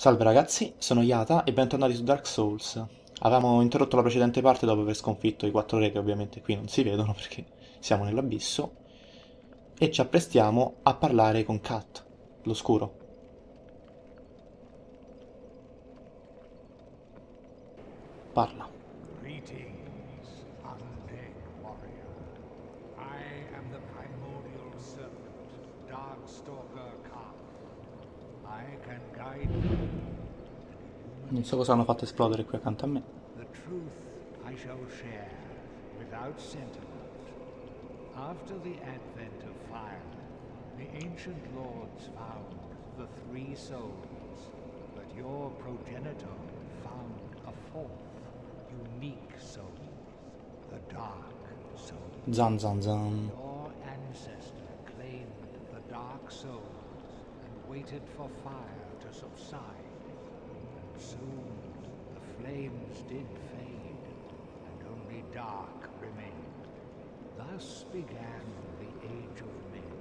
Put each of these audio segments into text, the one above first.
Salve ragazzi, sono Yata e bentornati su Dark Souls. Avevamo interrotto la precedente parte dopo aver sconfitto i quattro re che ovviamente qui non si vedono perché siamo nell'abisso e ci apprestiamo a parlare con Kat, l'oscuro. Parla. Greetings, Non so cosa hanno fatto esplodere qui accanto a me. The truth I shall share without sentiment. After the advent of fire, the ancient lords found the three souls, but your progenitor found a fourth, unique soul, the dark soul. Zan zan zan. Your ancestor claimed the dark souls and waited for fire to subside. Soon the flames did fade, and only dark remained. Thus began the Age of Men,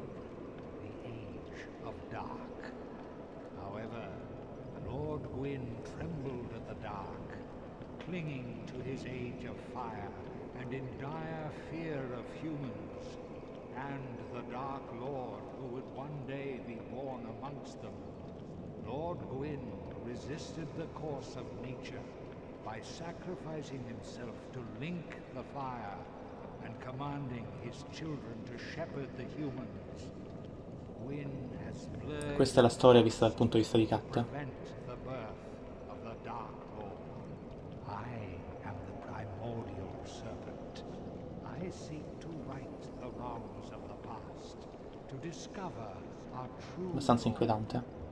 the Age of Dark. However, Lord Gwyn trembled at the dark, clinging to his age of fire and in dire fear of humans, and the Dark Lord who would one day be born amongst them. Lord Gwyn resisted the course of nature by sacrificing himself to link the fire and commanding his children to shepherd the humans. Questa è la storia vista dal punto di vista di Kat. prevent the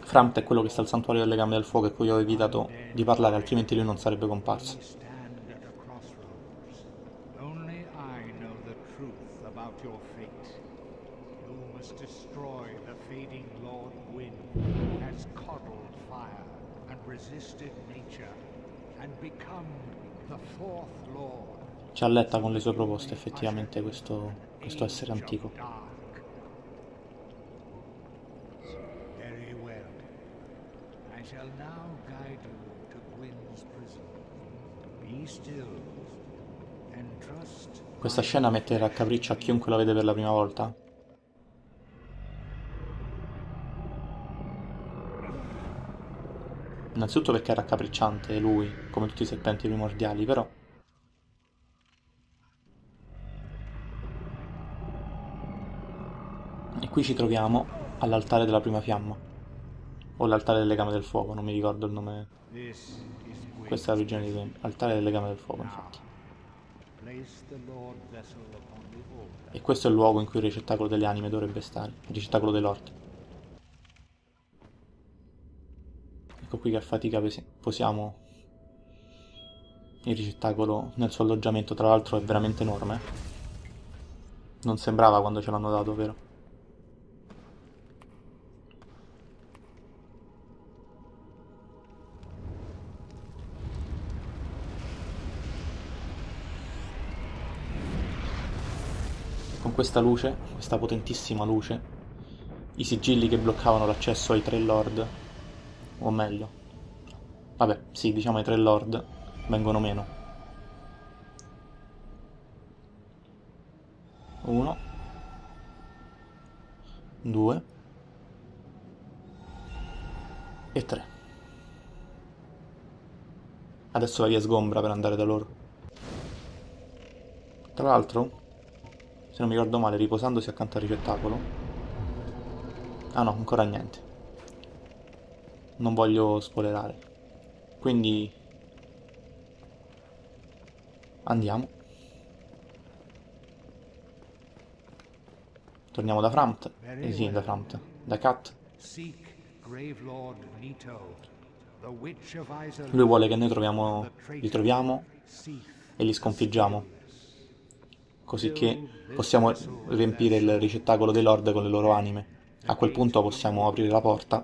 Framt è quello che sta al santuario delle gambe del fuoco e cui ho evitato di parlare, altrimenti lui non sarebbe comparso. Ci alletta con le sue proposte effettivamente questo, questo essere antico. Dark. Very well. I shall now guide you to Gwyn's prison. Be still and trust Questa scena mette raccapriccio a chiunque la vede per la prima volta. Innanzitutto perché è raccapricciante lui, come tutti i serpenti primordiali, però E qui ci troviamo all'altare della prima fiamma. O l'altare del legame del fuoco, non mi ricordo il nome. Questa è l'origine di altare del legame del fuoco, infatti. E questo è il luogo in cui il ricettacolo delle anime dovrebbe stare, il ricettacolo dei Lord. Ecco qui che a fatica posiamo il ricettacolo nel suo alloggiamento, tra l'altro è veramente enorme. Non sembrava quando ce l'hanno dato, vero? Con questa luce, questa potentissima luce, i sigilli che bloccavano l'accesso ai tre lord, o meglio, vabbè, sì, diciamo ai tre lord, vengono meno. Uno, due e tre. Adesso la via sgombra per andare da loro. Tra l'altro, se non mi ricordo male, riposandosi accanto al ricettacolo. Ah no, ancora niente. Non voglio spoilerare. Quindi andiamo. Torniamo da Framt. Eh sì, da Framt. Da Isolation. Lui vuole che noi troviamo, li troviamo e li sconfiggiamo. Così che possiamo riempire il ricettacolo dei Lord con le loro anime. A quel punto possiamo aprire la porta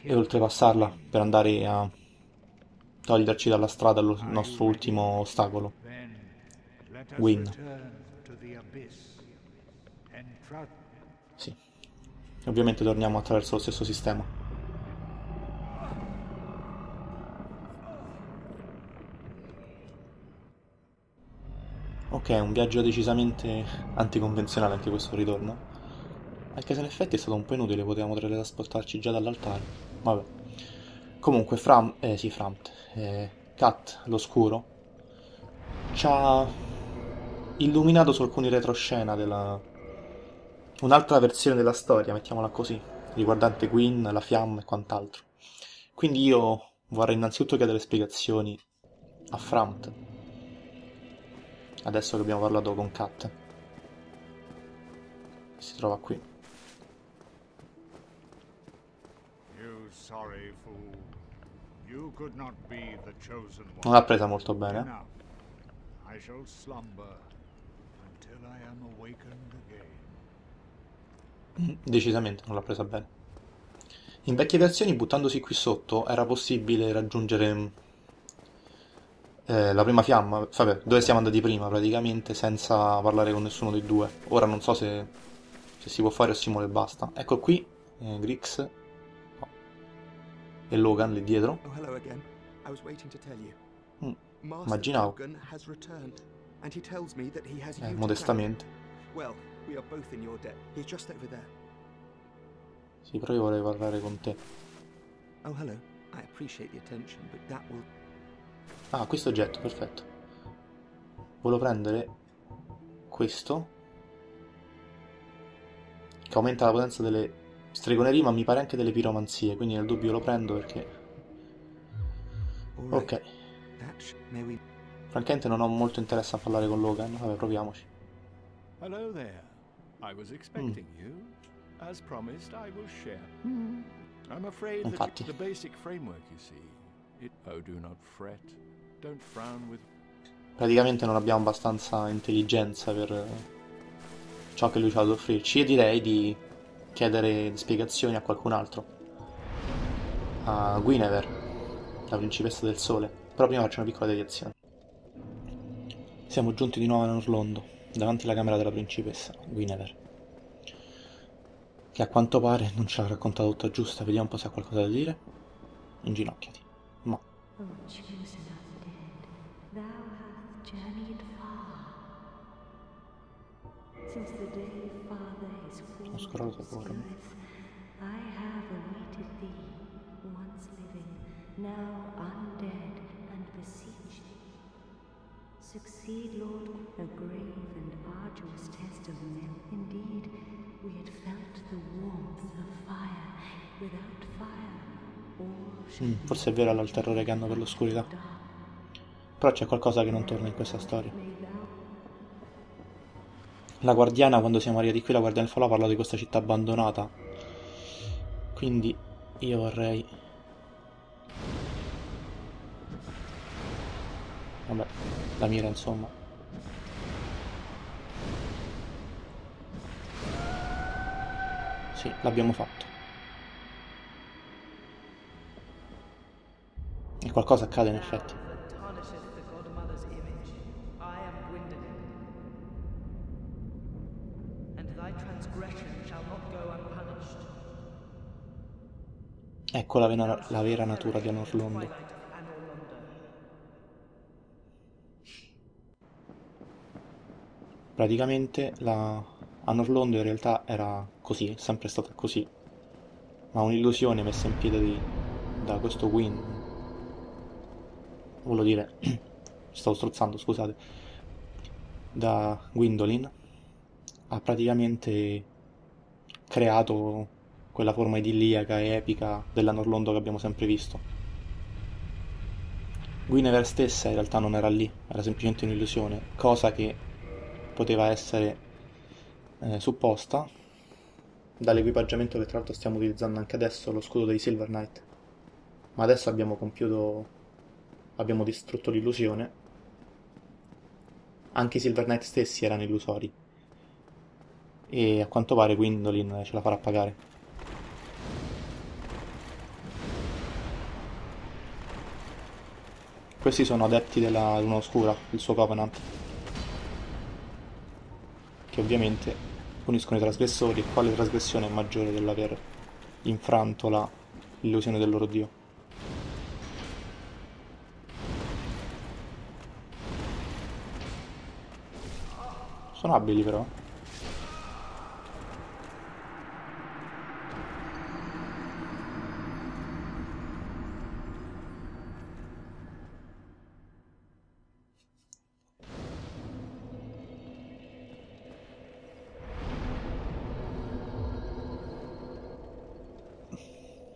e oltrepassarla per andare a toglierci dalla strada il nostro ultimo ostacolo. Trust Sì. Ovviamente torniamo attraverso lo stesso sistema. Ok, un viaggio decisamente anticonvenzionale anche questo ritorno. Anche se in effetti è stato un po' inutile, potevamo teletrasportarci già dall'altare. Vabbè. Comunque, Fram... Eh sì, Framt. Eh, Kat, l'oscuro, ci ha illuminato su alcuni retroscena della... Un'altra versione della storia, mettiamola così, riguardante Gwyn, la fiamma e quant'altro. Quindi io vorrei innanzitutto chiedere spiegazioni a Framt. Adesso che abbiamo parlato con Kat. Si trova qui. Non l'ha presa molto bene. Enough. I shall slumber until I am awakened again. Decisamente non l'ha presa bene. In vecchie versioni, buttandosi qui sotto, era possibile raggiungere eh, la prima fiamma, vabbè, dove siamo andati prima praticamente, senza parlare con nessuno dei due. Ora non so se, se si può fare o si muore e basta. Ecco qui, eh, Grix no. e Logan lì dietro. Oh. Mm, immaginavo. Eh, modestamente. Sì, però io vorrei parlare con te. Oh, hello. I appreciate the attention, but that will. Ah, questo oggetto, perfetto. Volevo prendere questo, che aumenta la potenza delle stregonerie, ma mi pare anche delle piromanzie, quindi nel dubbio lo prendo perché... Ok, That francamente non ho molto interesse a parlare con Logan, vabbè, proviamoci. Hello there. I was expecting you. As promised, I will share. I'm afraid that Infatti. the basic framework, you see, Oh. Praticamente non abbiamo abbastanza intelligenza per eh, ciò che lui ha ad offrirci e direi di chiedere spiegazioni a qualcun altro. A Guinevere, la principessa del sole. Però prima faccio una piccola deviazione. Siamo giunti di nuovo a Norlondo, davanti alla camera della principessa, Guinevere. Che a quanto pare non ce l'ha raccontata tutta giusta, vediamo un po' se ha qualcosa da dire. Inginocchiati. O chosen of dead, thou hast journeyed far. Since the day Father his scrollato form. I have awaited thee, once living, now undead, and beseech thee. Succeed, Lord, a grave and arduous test of men. Indeed, we had felt the warmth of fire. Without fire, mm, forse è vero il terrore che hanno per l'oscurità. Però c'è qualcosa che non torna in questa storia. La guardiana, quando siamo arrivati qui, la guardiana del falò ha parlato di questa città abbandonata. Quindi io vorrei... Vabbè, la mira insomma. Sì, l'abbiamo fatto. Qualcosa accade in effetti. Ecco la, vera- la vera natura di Anorlondo. Praticamente la Anorlondo in realtà era così, è sempre stata così. Ma un'illusione messa in piedi di- da questo Win. Volevo dire, stavo strozzando, scusate. Da Gwendolyn ha praticamente creato quella forma idilliaca e epica della Norlondo che abbiamo sempre visto. Guinevere stessa in realtà non era lì, era semplicemente un'illusione, cosa che poteva essere eh, supposta dall'equipaggiamento che tra l'altro stiamo utilizzando anche adesso, lo scudo dei Silver Knight. Ma adesso abbiamo compiuto, abbiamo distrutto l'illusione. Anche i Silver Knight stessi erano illusori. E a quanto pare Gwendolyn ce la farà pagare. Questi sono adepti della Luna Oscura, il suo Covenant. Che ovviamente puniscono i trasgressori. Quale trasgressione è maggiore dell'aver infranto l'illusione del loro dio? Sono abili però.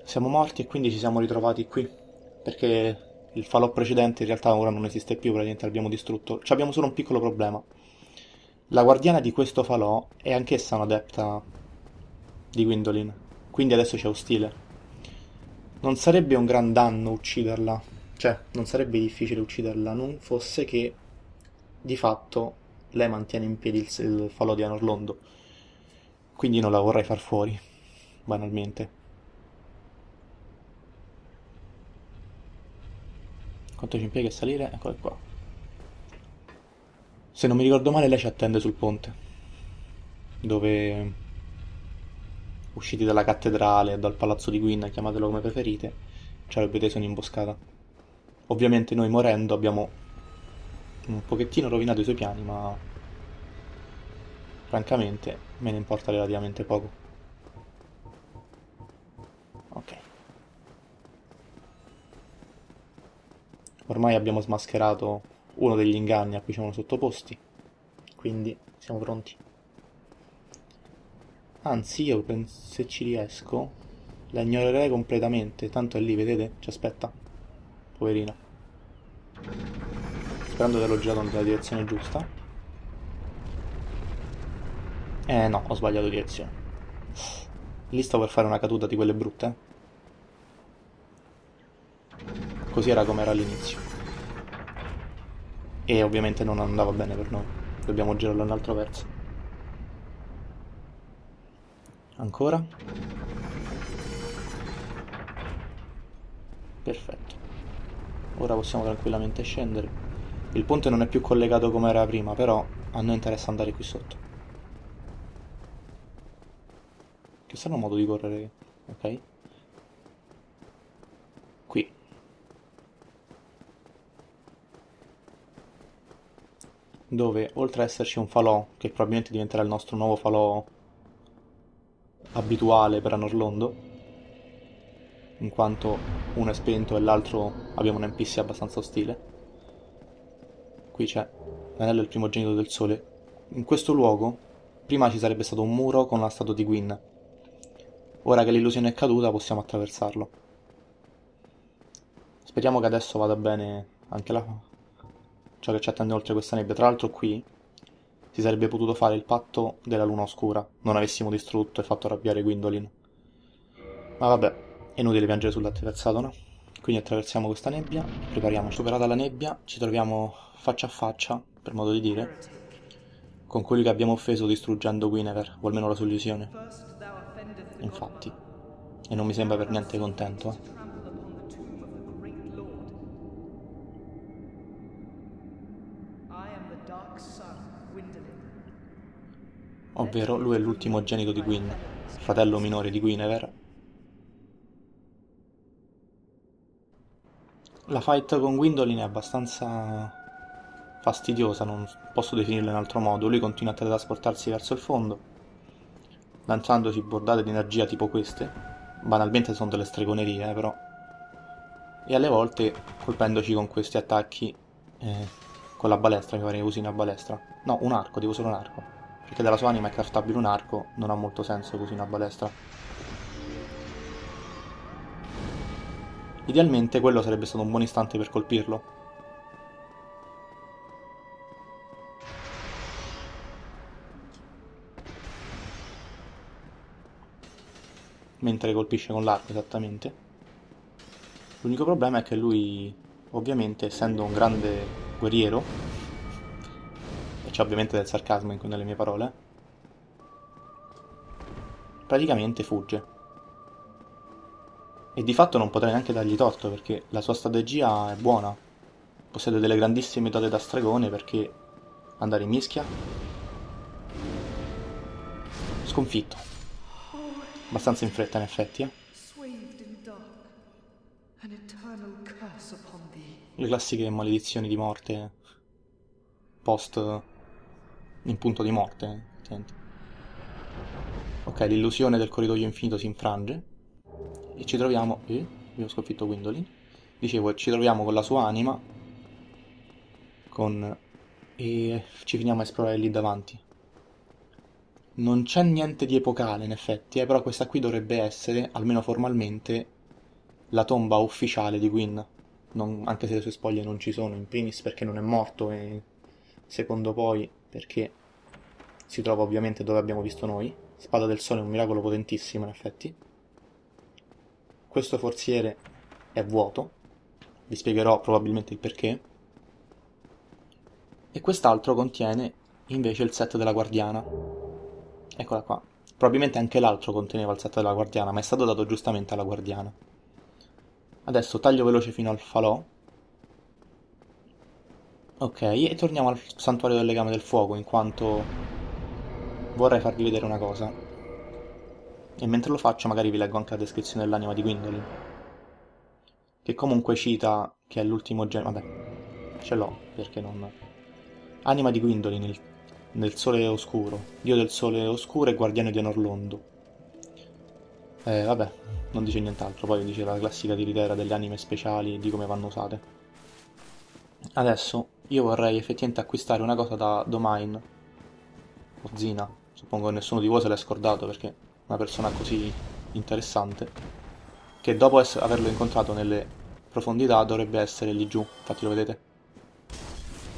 Siamo morti e quindi ci siamo ritrovati qui. Perché il falò precedente in realtà ora non esiste più, praticamente l'abbiamo distrutto. Ci abbiamo solo un piccolo problema. La guardiana di questo falò è anch'essa un'adepta di Gwendolyn, quindi adesso c'è ostile. Non sarebbe un gran danno ucciderla, cioè non sarebbe difficile ucciderla, non fosse che di fatto lei mantiene in piedi il, il falò di Anorlondo. Quindi non la vorrei far fuori, banalmente. Quanto ci impiega a salire? Eccolo qua. Se non mi ricordo male, lei ci attende sul ponte. Dove, usciti dalla cattedrale, dal palazzo di Gwyn, chiamatelo come preferite, ci avrebbe teso un'imboscata. Ovviamente noi morendo abbiamo un pochettino rovinato i suoi piani, ma francamente me ne importa relativamente poco. Ok. Ormai abbiamo smascherato uno degli inganni a cui siamo sottoposti, quindi siamo pronti. Anzi, io se ci riesco, la ignorerei completamente, tanto è lì, vedete? Ci aspetta. Poverina. Sperando di averlo girato nella direzione giusta. Eh no, ho sbagliato direzione. Lì sto per fare una caduta di quelle brutte. Così era come era all'inizio. E ovviamente non andava bene per noi. Dobbiamo girarlo in altro verso. Ancora. Perfetto. Ora possiamo tranquillamente scendere. Il ponte non è più collegato come era prima, però a noi interessa andare qui sotto. Che strano modo di correre, ok? Dove oltre ad esserci un falò, che probabilmente diventerà il nostro nuovo falò abituale per Anorlondo, in quanto uno è spento e l'altro abbiamo un NPC abbastanza ostile. Qui c'è l'anello del primogenito del sole. In questo luogo prima ci sarebbe stato un muro con la statua di Gwyn. Ora che l'illusione è caduta possiamo attraversarlo. Speriamo che adesso vada bene anche la, ciò che ci attende oltre questa nebbia. Tra l'altro qui si sarebbe potuto fare il patto della luna oscura, non avessimo distrutto e fatto arrabbiare Gwendolyn. Ma vabbè, è inutile piangere sul latte versato, no? Quindi attraversiamo questa nebbia, prepariamoci. Superata la nebbia, ci troviamo faccia a faccia, per modo di dire, con quelli che abbiamo offeso distruggendo Guinevere, o almeno la sua illusione. Infatti. E non mi sembra per niente contento, eh. Ovvero lui è l'ultimo genito di Gwyn, fratello minore di Guinevere. La fight con Gwendolyn è abbastanza fastidiosa, non posso definirla in altro modo. Lui continua a teletrasportarsi verso il fondo, lanciandosi bordate di energia tipo queste. Banalmente sono delle stregonerie, eh, però. E alle volte colpendoci con questi attacchi eh, con la balestra, mi pare che usi una balestra. No, un arco, devo solo un arco perché dalla sua anima è craftabile un arco, non ha molto senso così una balestra. Idealmente quello sarebbe stato un buon istante per colpirlo. Mentre colpisce con l'arco esattamente. L'unico problema è che lui, ovviamente, essendo un grande guerriero, c'è ovviamente del sarcasmo in, nelle mie parole, praticamente fugge. E di fatto non potrei neanche dargli torto perché la sua strategia è buona. Possiede delle grandissime doti da stregone perché andare in mischia sconfitto. Abbastanza in fretta, in effetti, eh. Le classiche maledizioni di morte post in punto di morte. eh, senti. Ok, l'illusione del corridoio infinito si infrange e ci troviamo... Eh, abbiamo sconfitto Gwendolyn. Dicevo, ci troviamo con la sua anima con... e ci finiamo a esplorare lì davanti. Non c'è niente di epocale in effetti, eh, però questa qui dovrebbe essere, almeno formalmente, la tomba ufficiale di Gwyn. Non- anche se le sue spoglie non ci sono, in primis perché non è morto e secondo poi perché si trova ovviamente dove abbiamo visto noi. Spada del Sole è un miracolo potentissimo in effetti. Questo forziere è vuoto, vi spiegherò probabilmente il perché. E quest'altro contiene invece il set della guardiana. Eccola qua. Probabilmente anche l'altro conteneva il set della guardiana, ma è stato dato giustamente alla guardiana. Adesso taglio veloce fino al falò. Ok, e torniamo al santuario del legame del fuoco, in quanto vorrei farvi vedere una cosa. E mentre lo faccio magari vi leggo anche la descrizione dell'anima di Gwendolyn. Che comunque cita che è l'ultimo genio... Vabbè, ce l'ho, perché non... Anima di Gwendolyn, il- nel sole oscuro, dio del sole oscuro e guardiano di Anorlondo. Eh, vabbè, non dice nient'altro, poi dice la classica tiritera delle anime speciali di come vanno usate. Adesso io vorrei effettivamente acquistare una cosa da Domain o Zina. Suppongo che nessuno di voi se l'è scordato perché è una persona così interessante che dopo averlo incontrato nelle profondità dovrebbe essere lì giù. Infatti lo vedete.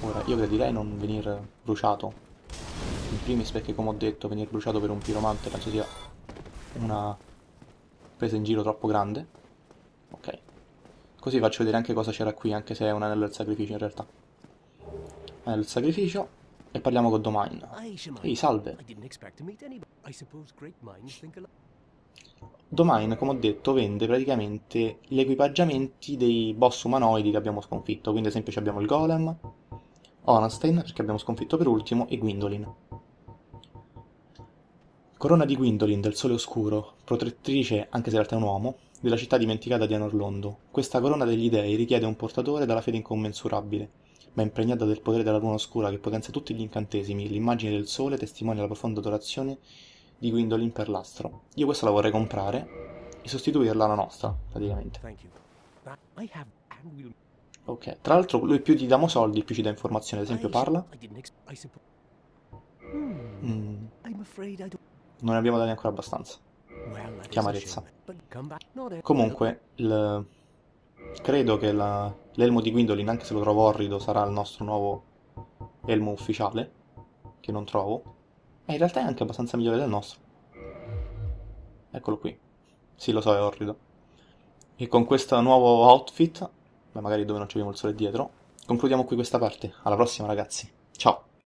Ora, io gradirei non venire bruciato. In primis perché come ho detto, venire bruciato per un piromante penso sia una presa in giro troppo grande. Ok. Così faccio vedere anche cosa c'era qui, anche se è un anello del sacrificio in realtà. Del sacrificio e parliamo con Domain. Ehi, salve. Domain, come ho detto, vende praticamente gli equipaggiamenti dei boss umanoidi che abbiamo sconfitto. Quindi, ad esempio, abbiamo il Golem, Ornstein, perché abbiamo sconfitto per ultimo, e Gwendolyn. Corona di Gwendolyn del Sole Oscuro, protettrice, anche se in realtà è un uomo, della città dimenticata di Anorlondo. Questa corona degli dei richiede un portatore dalla fede incommensurabile, ma impregnata del potere della luna oscura che potenzia tutti gli incantesimi. L'immagine del sole testimonia la profonda adorazione di Gwendolyn per l'astro. Io questa la vorrei comprare e sostituirla alla nostra, praticamente. Ok, tra l'altro lui più ti diamo soldi, più ci dà informazioni, ad esempio parla. Hmm. Mm, don't. non ne abbiamo dati ancora abbastanza. Che amarezza. Comunque, il- credo che la- l'elmo di Gwendolyn, anche se lo trovo orrido, sarà il nostro nuovo elmo ufficiale, che non trovo. E in realtà è anche abbastanza migliore del nostro. Eccolo qui. Sì, lo so, è orrido. E con questo nuovo outfit, ma magari dove non ci abbiamo il sole dietro, concludiamo qui questa parte. Alla prossima, ragazzi. Ciao!